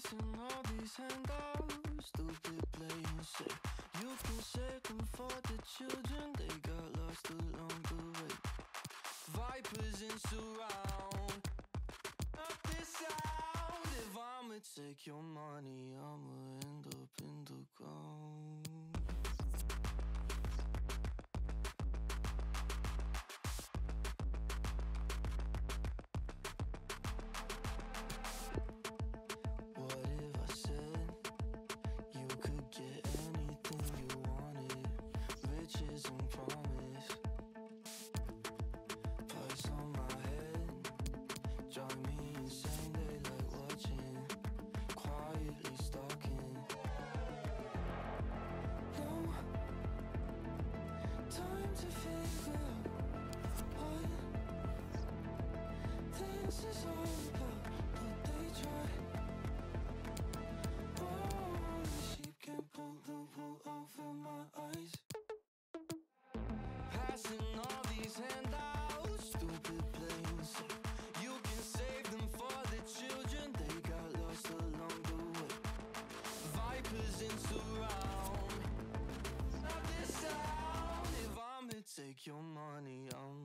passing all these handouts. Stupid playing safe. You've been shaking for the children, they got lost along the way. Vipers in surround. Up this sound. If I'ma take your money, I'ma end up in the ground. This is all your money, I'm